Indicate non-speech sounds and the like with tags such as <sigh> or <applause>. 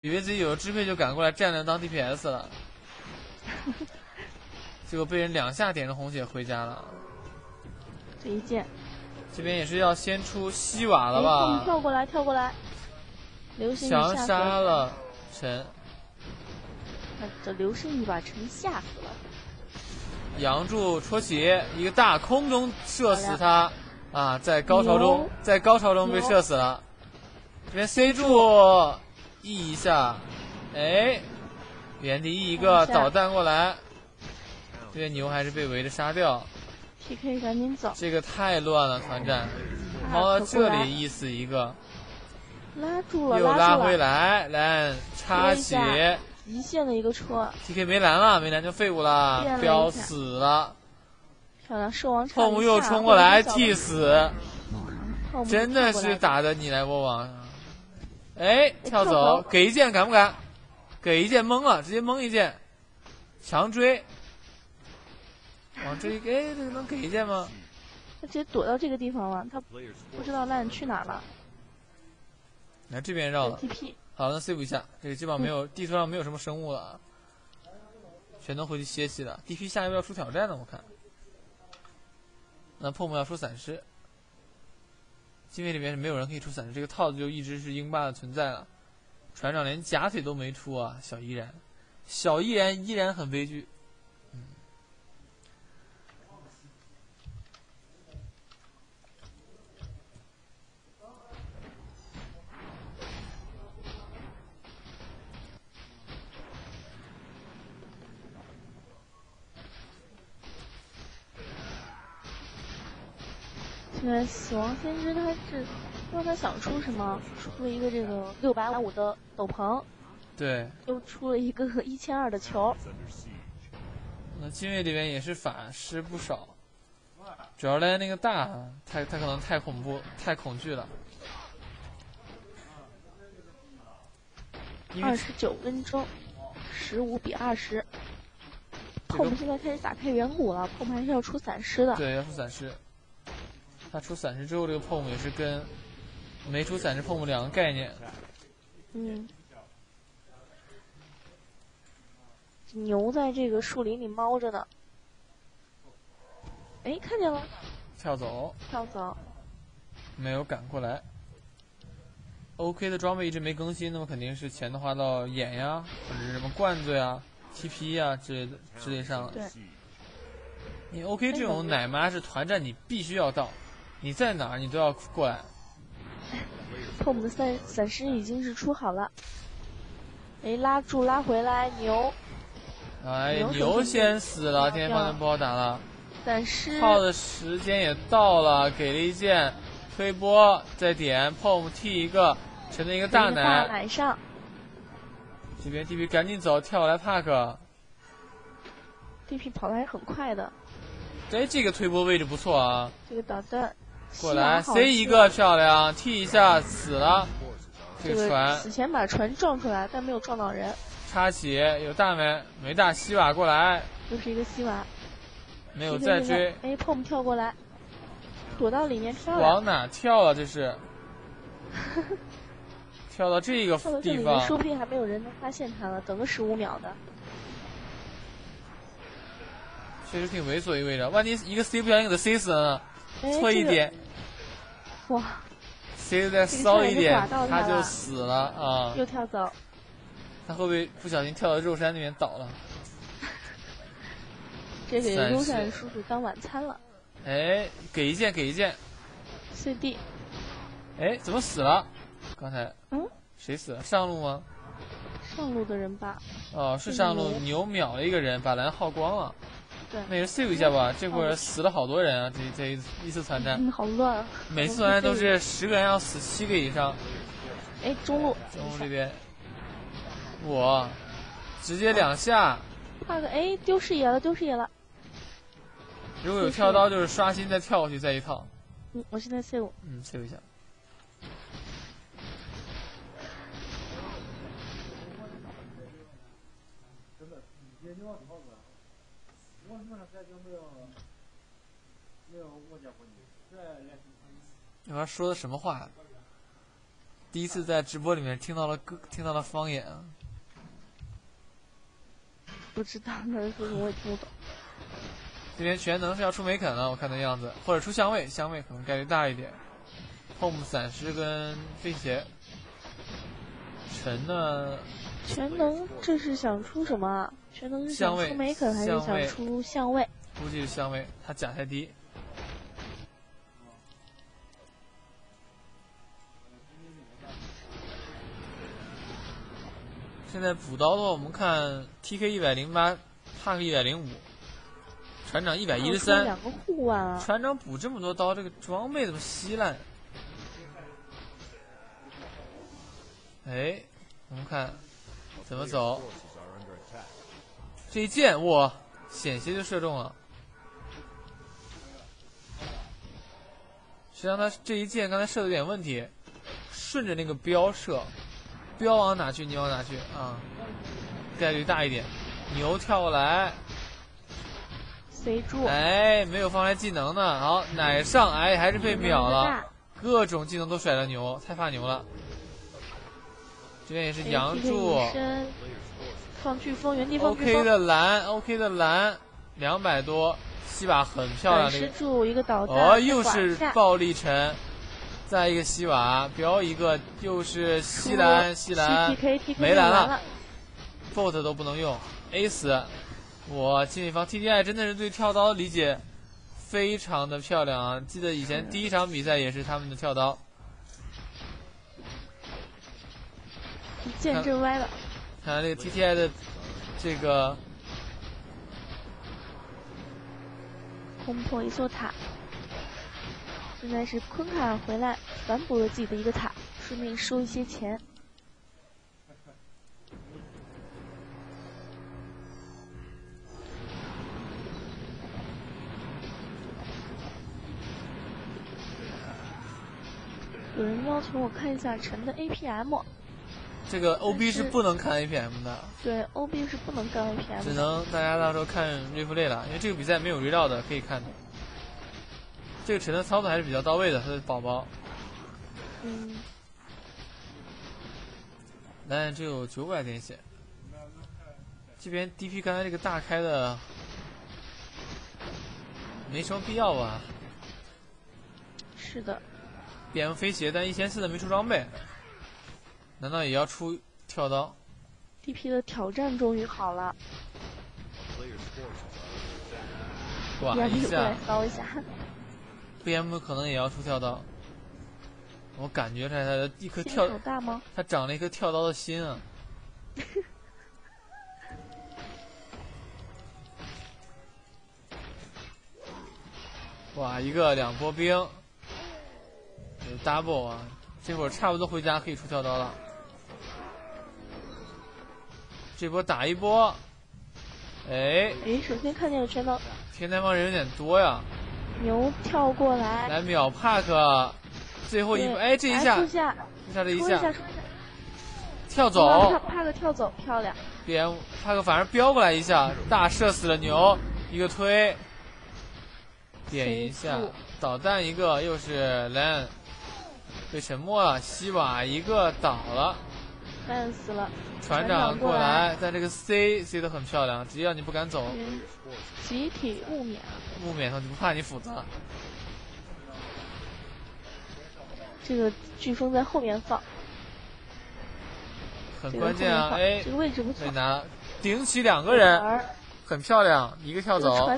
以为自己有了支配就赶过来站着当 DPS 了，结果被人两下点着红血回家了。这一剑，这边也是要先出西瓦了哎吧？跳过来，跳过来，流星雨强杀了陈他这流星雨把陈吓死了。杨柱戳起一个大空中射死他啊，在高潮中，在高潮中被射死了。这边 C 柱 E 一下，哎，原地 E 一个导弹过来，这边牛还是被围着杀掉，PK 赶紧走，这个太乱了，团战，啊猫到这里一死一个，拉住了，又拉回，来，来插起接一线的一个车，，P.K. 没蓝了，没蓝就废物了变，了一飙下死了，漂亮，兽王差泡沫又冲过来替死。真的是打的你来我往。哎，跳跳走走，给一剑敢不敢？给一剑蒙了，直接蒙一剑，强追，往这一给，哎，这个能给一剑吗？他直接躲到这个地方了，他不知道烂去哪儿了。来这边绕了，TP 好，那 save 一下，这个基本上没有地图上没有什么生物了啊，全都回去歇息了。DP 下一步要出挑战了，我看。那碰碰要出散尸，因为里面是没有人可以出伞的，这个套子就一直是英霸的存在了。船长连假腿都没出啊，小依然，小依然依然很悲剧。现在死亡先知他是不知道他想出什么，出了一个这个六百五的斗篷，对，又出了一个 <laughs> 一千二的球。那精卫里面也是法师不少，主要来那个大，他他可能太恐怖，太恐惧了。因为二十九分钟，十五比二十。这个现在开始打开远古了，POM 还是要出散尸的。对，要出散尸。他出散石之后，这个 POM 也是跟没出散石 POM 两个概念。嗯。牛在这个树林里猫着呢。哎，看见了，跳走，跳走。没有赶过来。OK 的装备一直没更新，那么肯定是钱都花到眼呀，或者是什么罐子呀、TP 呀之类的之类上了。对。你 OK 这种奶妈是团战，你必须要到，你在哪儿你都要过来。<laughs> POM 的散散尸已经是出好了。哎，拉住拉回来，牛哎，牛牛先死了，天天掉方面不好打了。散尸。炮的时间也到了，给了一剑，推波，再点 POM 踢一个，成了一个大大奶。上，这边 DP 赶紧走，跳过来 Park。DP 跑的还是很快的。哎，这个推波位置不错啊，这个导弹过来 C 一个漂亮，，T 一下死了。这这个个船死前把船撞出来，但没有撞到人，插起，有大没？没大，西瓦过来，又是一个西瓦。没有再追，哎，POM 跳过来，躲到里面漂亮。往哪跳啊？这是 <laughs> 跳到这个地方，说，不定还没有人能发现他呢，等个十五秒的。确实挺猥琐意味着。万一一个 C 不小心给他 C 死了呢？哎，这个错一点。哇，谁再骚一点，他就死了啊！又跳走，他会不会不小心跳到肉山那边倒了？<laughs> 这给肉山叔叔当晚餐了。哎，给一件，给一件！CD，哎，怎么死了？刚才嗯，谁死了？上路吗？上路的人吧，哦，是是上路牛牛秒了一个人，把蓝耗光了。对那也是 save 一下吧，这会儿死了好多人啊！这这一一次团战，嗯，好乱啊。<laughs> 每次团战都是十个人要死七个以上。哎，中路，中路这边，我直接两下，那个，哎，丢视野了，丢视野了。如果有跳刀就是刷新再跳过去再一套。嗯，我现在 save，嗯，save 一下。你刚说的什么话？第一次在直播里面听到了歌，听到了方言啊。不知道他在说什么，我也听不懂。这边全能是要出梅肯了，我看那样子，或者出香味，香味可能概率大一点。home 散失跟飞鞋，陈呢？全能这是想出什么啊？全能是想出梅肯还是想出相位？估计是相位，他甲太低。现在补刀的话，我们看 T K 一百零八，帕克一百零五，船长一百一十三。两个护腕啊！船长补这么多刀，这个装备怎么稀烂？哎，我们看怎么走。这一箭，哇，险些就射中了。实际上他这一箭刚才射的有点问题，顺着那个标射。标往哪去？你往哪去啊？概率大一点。牛跳过来，C 住。哎，没有放来技能呢。好，奶上，哎，还是被秒了。各种技能都甩了牛，太怕牛了。这边也是杨柱。放飓风，原地放飓风。OK 的蓝，OK 的蓝，两百多，西瓦很漂亮。吃住一个导弹。哦，又是暴力沉。再一个西瓦，标一个又是西兰，西兰没蓝了，bot 都不能用，A 死。我金米方 T D I 真的是对跳刀理解非常的漂亮啊！记得以前第一场比赛也是他们的跳刀。剑真歪了。看来这个 T T I 的这个攻破一座塔。现在是昆卡尔回来反补了自己的一个塔，顺便收一些钱。有人要求我看一下陈的 APM。这个 OB 是不能看 APM 的。对，OB 是不能看 APM。只能大家到时候看瑞弗类了，因为这个比赛没有瑞绕的可以看的。这个陈的操作还是比较到位的，他的宝宝。嗯。蓝眼只有九百点血。这边 DP 刚才这个大开的，没什么必要吧？是的。点飞鞋，但一千四的没出装备，难道也要出跳刀？DP 的挑战终于好了。哇一下，高一下。BM 可能也要出跳刀，我感觉出来他的一颗跳大吗，他长了一颗跳刀的心啊！<laughs> 哇，一个两波兵，有 double 啊！这会儿差不多回家可以出跳刀了。这波打一波，哎。哎，首先看见了全刀，天台方人有点多呀。牛跳过来，来秒帕克，最后一步，哎，这一下，一下，这一下，跳走，帕克跳走，漂亮。别，帕克反而飙过来一下，大射死了牛，一个推，点一下，导弹一个，又是 lan，被沉默了，西瓦一个倒了，lan 死了，船长过来，在这个 C C 的很漂亮，只要你不敢走。集体雾免，雾免上就不怕你斧子。这个飓风在后面放，很关键啊！哎，这个位置不错，拿顶起两个人，很漂亮，一个跳走。